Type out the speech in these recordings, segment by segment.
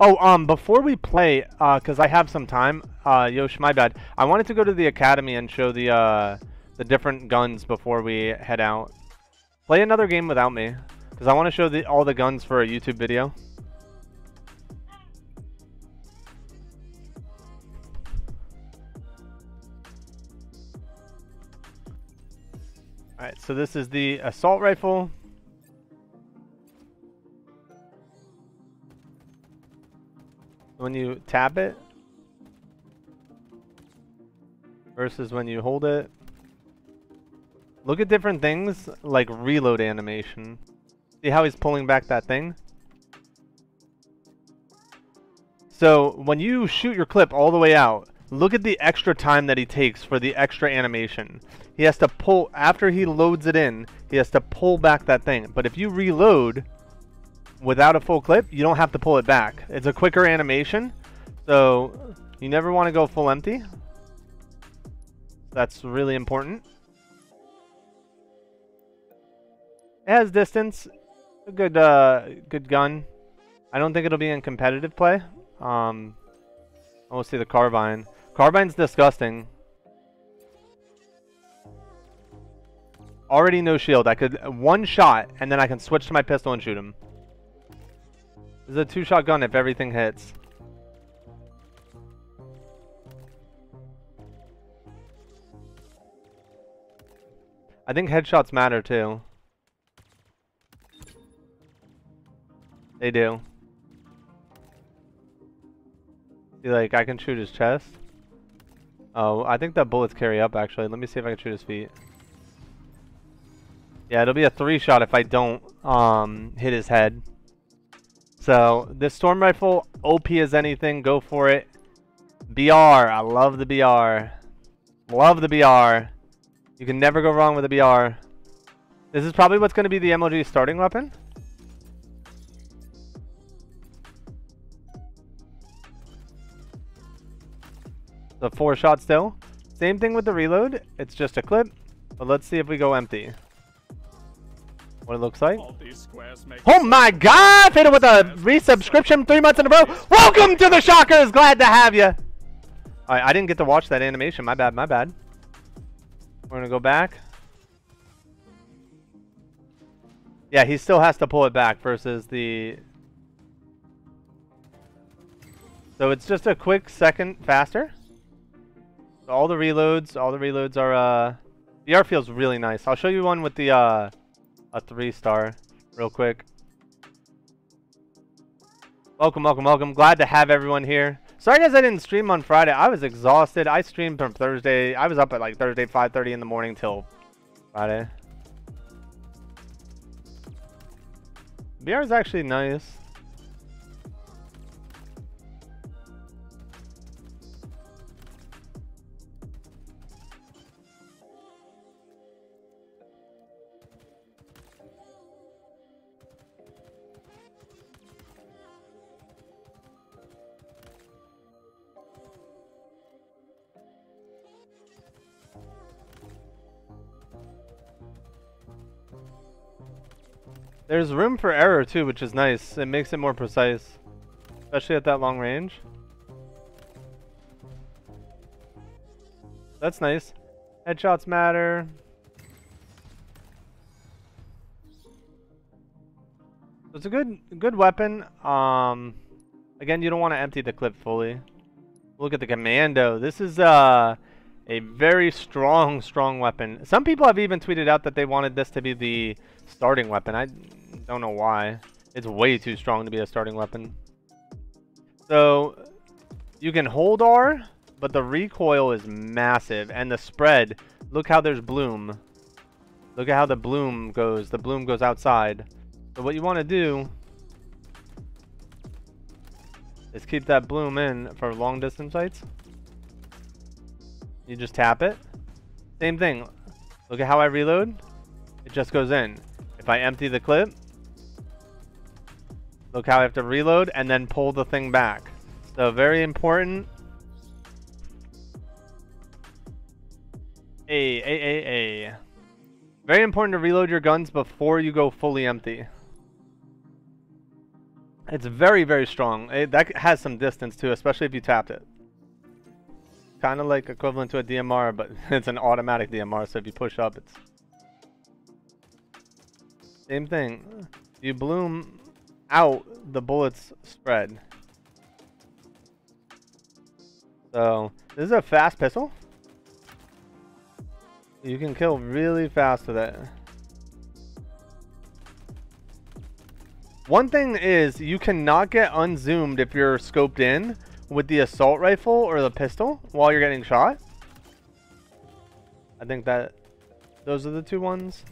Oh, um, before we play, uh, cause I have some time, uh, Yosh, my bad. I wanted to go to the academy and show the, uh, the different guns before we head out. Play another game without me, cause I want to show the all the guns for a YouTube video. Alright, so this is the assault rifle. When you tap it versus when you hold it. Look at different things like reload animation. See how he's pulling back that thing? So when you shoot your clip all the way out, look at the extra time that he takes for the extra animation. He has to pull, after he loads it in, he has to pull back that thing. But if you reload without a full clip, you don't have to pull it back. It's a quicker animation, so you never want to go full empty. That's really important. It has distance. A good, uh, good gun. I don't think it'll be in competitive play. Um, we'll see the carbine. Carbine's disgusting. Already no shield. I could one shot, and then I can switch to my pistol and shoot him. Is a two-shot gun if everything hits. I think headshots matter too. They do. See, like, I can shoot his chest. Oh, I think that bullets carry up, actually. Let me see if I can shoot his feet. Yeah, it'll be a three shot if I don't um, hit his head. So, this storm rifle, OP as anything, go for it. BR, I love the BR. Love the BR. You can never go wrong with a BR. This is probably what's going to be the MLG starting weapon. The four shot still. Same thing with the reload. It's just a clip. But let's see if we go empty. What it looks like. Oh my god! Hit it with a resubscription three months in a row. Welcome to the Shockers! Glad to have you. Alright, I didn't get to watch that animation. My bad, my bad. We're gonna go back. Yeah, he still has to pull it back versus the... So it's just a quick second faster all the reloads, all the reloads are, uh, BR feels really nice. I'll show you one with the, uh, a three star real quick. Welcome, welcome, welcome. Glad to have everyone here. Sorry guys I didn't stream on Friday. I was exhausted. I streamed from Thursday. I was up at like Thursday 5.30 in the morning till Friday. BR is actually nice. There's room for error too, which is nice. It makes it more precise. Especially at that long range. That's nice. Headshots matter. It's a good good weapon. Um again you don't want to empty the clip fully. Look at the commando. This is uh a very strong, strong weapon. Some people have even tweeted out that they wanted this to be the starting weapon. I don't know why. It's way too strong to be a starting weapon. So, you can hold R, but the recoil is massive. And the spread, look how there's bloom. Look at how the bloom goes. The bloom goes outside. So what you want to do is keep that bloom in for long distance sights. You just tap it. Same thing. Look at how I reload. It just goes in. If I empty the clip, look how I have to reload and then pull the thing back. So very important. A, A, A, A. Very important to reload your guns before you go fully empty. It's very, very strong. It, that has some distance too, especially if you tapped it. Kind of like equivalent to a DMR, but it's an automatic DMR, so if you push up, it's... Same thing. You bloom out, the bullets spread. So, this is a fast pistol. You can kill really fast with it. One thing is, you cannot get unzoomed if you're scoped in with the assault rifle or the pistol while you're getting shot. I think that those are the two ones.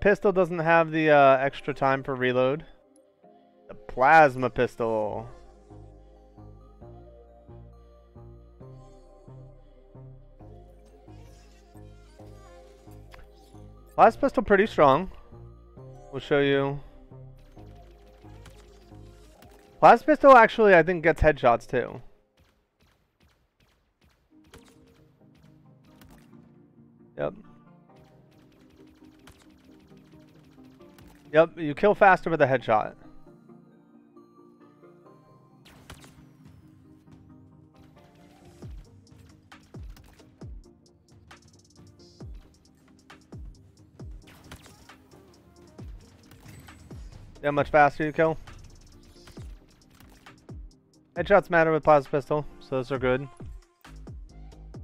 Pistol doesn't have the uh, extra time for reload. The plasma pistol. Last pistol pretty strong. We'll show you. Last pistol actually I think gets headshots too. Yep, you kill faster with a headshot. how much faster you kill? Headshots matter with plasma pistol, so those are good.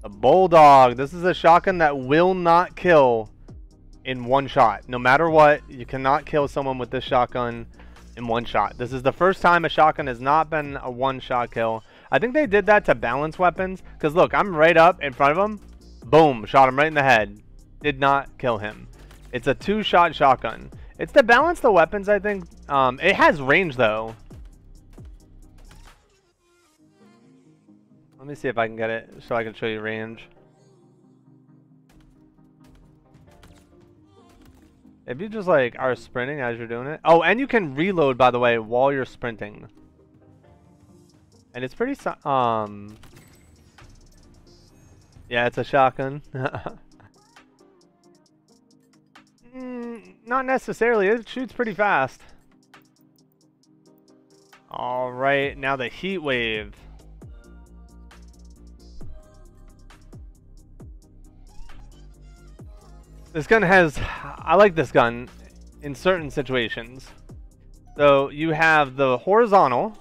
A bulldog. This is a shotgun that will not kill in one shot. No matter what, you cannot kill someone with this shotgun in one shot. This is the first time a shotgun has not been a one-shot kill. I think they did that to balance weapons. Because look, I'm right up in front of him. Boom, shot him right in the head. Did not kill him. It's a two-shot shotgun. It's to balance the weapons, I think. Um, it has range, though. Let me see if I can get it so I can show you range. If you just like are sprinting as you're doing it. Oh, and you can reload by the way while you're sprinting. And it's pretty um Yeah, it's a shotgun. Mm, not necessarily. It shoots pretty fast. Alright, now the heat wave. This gun has... I like this gun in certain situations. So you have the horizontal,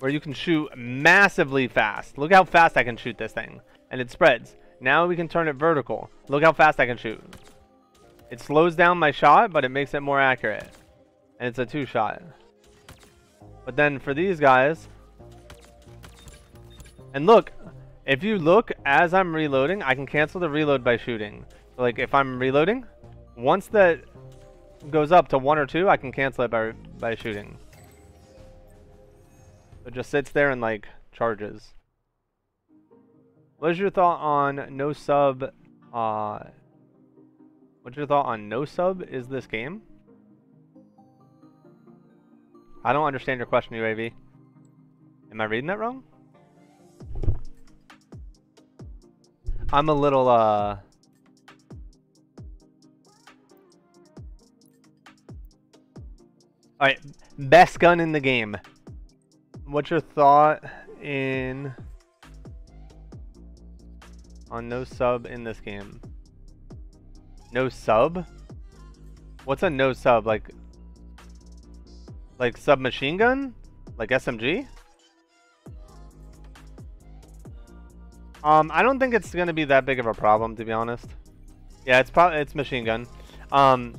where you can shoot massively fast. Look how fast I can shoot this thing. And it spreads. Now we can turn it vertical. Look how fast I can shoot. It slows down my shot, but it makes it more accurate. And it's a two shot. But then for these guys... And look, if you look as I'm reloading, I can cancel the reload by shooting. So like if I'm reloading, once that goes up to one or two, I can cancel it by, by shooting. It just sits there and like charges. What is your thought on no sub uh, What's your thought on no sub is this game? I don't understand your question, UAV. Am I reading that wrong? I'm a little, uh... Alright, best gun in the game. What's your thought in... On no sub in this game? No sub? What's a no sub? Like, like submachine gun? Like SMG? Um, I don't think it's gonna be that big of a problem, to be honest. Yeah, it's probably it's machine gun. Um,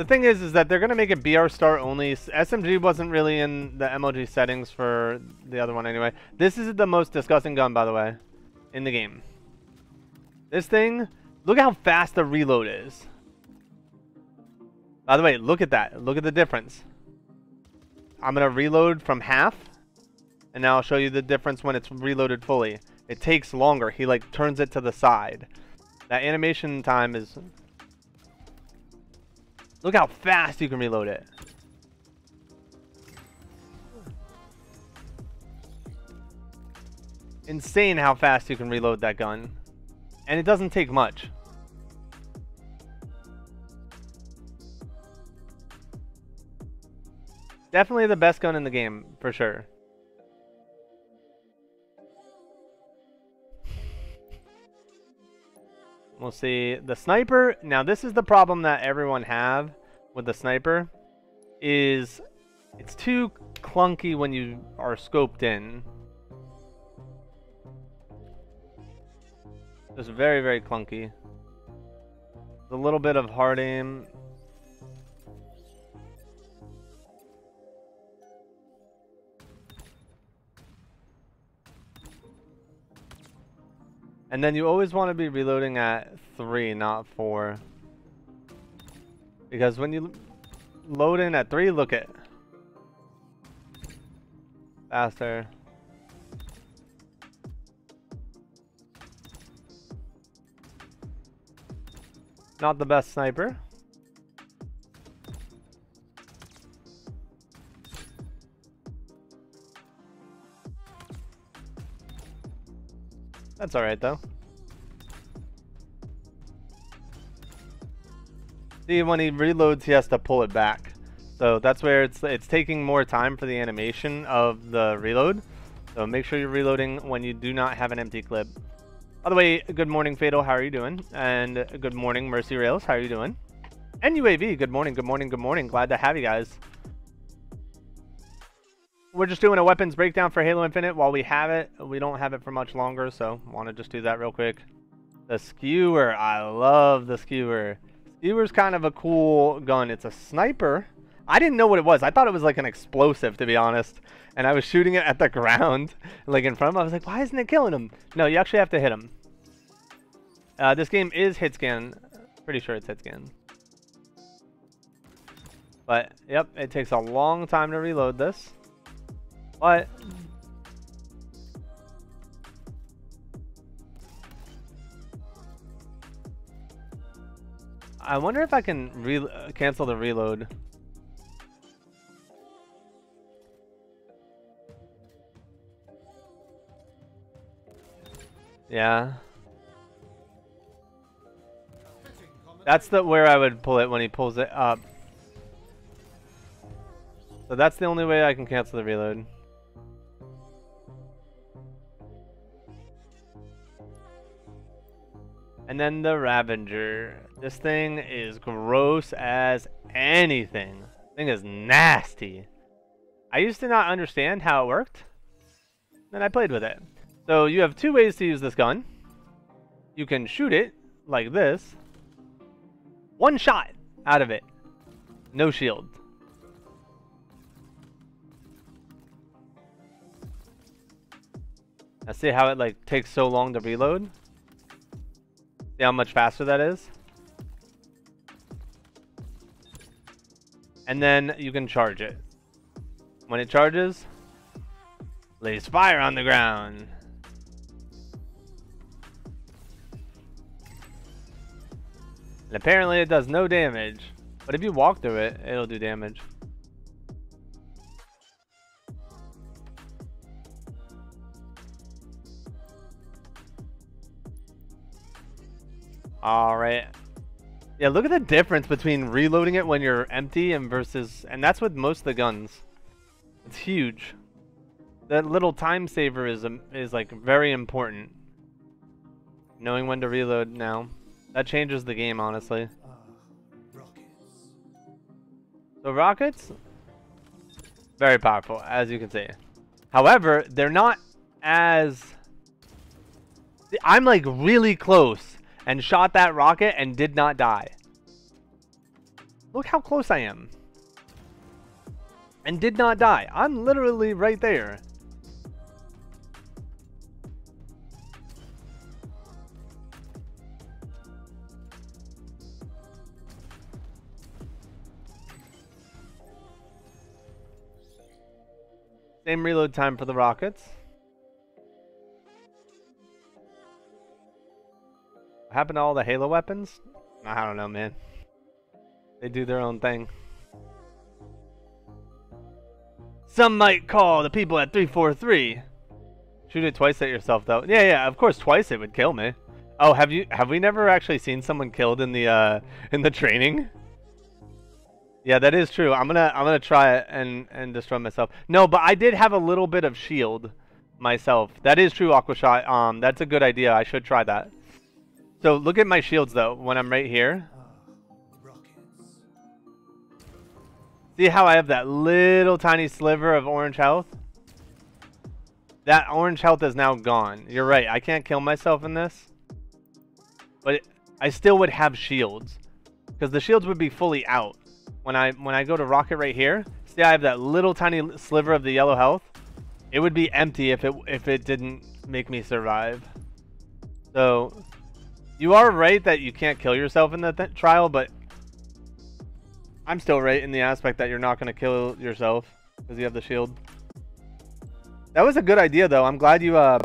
the thing is, is that they're gonna make it BR star only. SMG wasn't really in the MLG settings for the other one anyway. This is the most disgusting gun, by the way, in the game. This thing Look how fast the reload is. By the way, look at that. Look at the difference. I'm going to reload from half. And now I'll show you the difference when it's reloaded fully. It takes longer. He like turns it to the side. That animation time is... Look how fast you can reload it. Insane how fast you can reload that gun. And it doesn't take much. Definitely the best gun in the game, for sure. We'll see. The sniper, now this is the problem that everyone have with the sniper, is it's too clunky when you are scoped in. Just very, very clunky. A little bit of hard aim. And then you always want to be reloading at 3, not 4. Because when you load in at 3, look at... Faster. Not the best sniper. That's alright though. See, when he reloads, he has to pull it back. So that's where it's it's taking more time for the animation of the reload. So make sure you're reloading when you do not have an empty clip. By the way, good morning, Fatal. How are you doing? And good morning, Mercy Rails. How are you doing? And UAV, good morning, good morning, good morning. Glad to have you guys. We're just doing a weapons breakdown for Halo Infinite while we have it. We don't have it for much longer, so want to just do that real quick. The skewer. I love the skewer. Skewer's kind of a cool gun. It's a sniper. I didn't know what it was. I thought it was like an explosive, to be honest. And I was shooting it at the ground, like in front of him. I was like, why isn't it killing him? No, you actually have to hit him. Uh, this game is hit scan. Pretty sure it's hit scan. But, yep, it takes a long time to reload this. What? I wonder if I can re uh, cancel the reload. Yeah. That's the where I would pull it when he pulls it up. So that's the only way I can cancel the reload. And then the Ravager. This thing is gross as anything. This thing is nasty. I used to not understand how it worked. Then I played with it. So you have two ways to use this gun. You can shoot it like this. One shot out of it. No shield. Now see how it like takes so long to reload? See how much faster that is? And then you can charge it. When it charges, lays fire on the ground. And apparently it does no damage. But if you walk through it, it'll do damage. Alright. Yeah, look at the difference between reloading it when you're empty and versus... And that's with most of the guns. It's huge. That little time saver is, um, is like very important. Knowing when to reload now. That changes the game, honestly. So rockets, very powerful, as you can see. However, they're not as... I'm like really close and shot that rocket and did not die. Look how close I am. And did not die. I'm literally right there. Same reload time for the rockets. Happened to all the Halo weapons? I don't know, man. They do their own thing. Some might call the people at 343. Shoot it twice at yourself, though. Yeah, yeah, of course, twice it would kill me. Oh, have you have we never actually seen someone killed in the uh in the training? Yeah, that is true. I'm gonna I'm gonna try it and and destroy myself. No, but I did have a little bit of shield myself. That is true, Aquashot. Um, that's a good idea. I should try that. So look at my shields though. When I'm right here, see how I have that little tiny sliver of orange health? That orange health is now gone. You're right. I can't kill myself in this, but I still would have shields because the shields would be fully out when I when I go to rocket right here, see I have that little tiny sliver of the yellow health. It would be empty if it if it didn't make me survive. So you are right that you can't kill yourself in the th trial, but I'm still right in the aspect that you're not going to kill yourself because you have the shield. That was a good idea though. I'm glad you uh